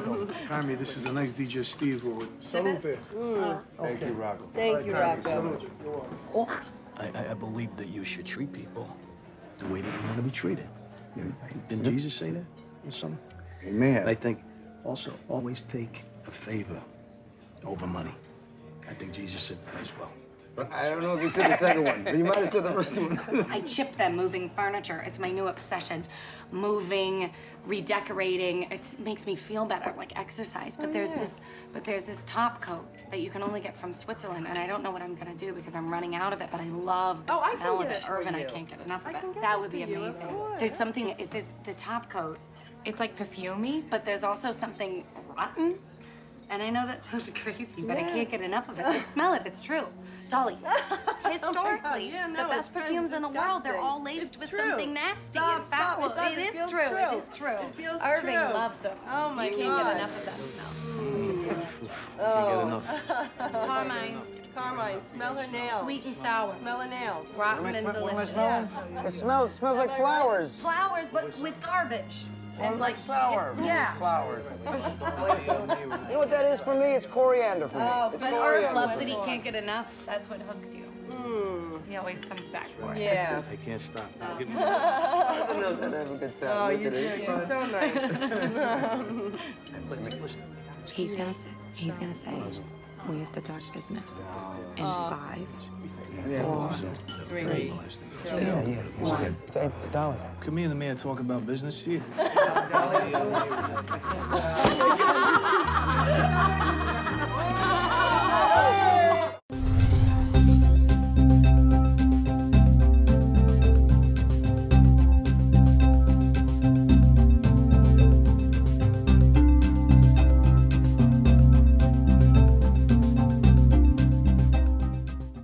Rocco. Tommy, this is a nice DJ Steve with Salute. Mm. Thank you, Rocco. Thank you, Rocco. Salute. I, I, I believe that you should treat people the way that you want to be treated. Didn't Jesus say that in some? Amen. And I think also always take a favor over money. I think Jesus said that as well. I don't know if you said the second one, but you might have said the first one. I chip them moving furniture. It's my new obsession. Moving, redecorating. It makes me feel better, like exercise. But there's this but there's this top coat that you can only get from Switzerland, and I don't know what I'm gonna do because I'm running out of it, but I love the Oh, smell of it. it Irving, I can't get enough of it. That would be for you, of amazing. There's something the, the top coat, it's like perfumey, but there's also something rotten. And I know that sounds crazy, but I can't get enough of it. I smell it, it's true. Dolly, oh historically, Yeah, no, the best perfumes in the world, they're all laced It's with true. something nasty Stop, and stop, foul. it does, it is feels true. true. It is true. It feels Irving true. loves them. Oh, my you can't get enough of that smell. Can't get oh. enough. Carmine, Carmine, smell her nails. sweet and sour, Smell her nails. rotten and delicious. It smells, smells like flowers. Flowers, but with garbage. And like sour. Yeah. Flowers. you know what that is for me? It's coriander for me. Oh, it's But coriander. Irv loves it. He can't get enough. That's what hooks you. Hmm. He always comes back for it. Yeah. I can't stop. I don't know if I'd have a good time. Oh, Look you do. it. You're so nice. He's gonna say, he's gonna say, we have to talk business. In uh, five, four, three, three two, yeah, dollar. Could me and the man talk about business? here?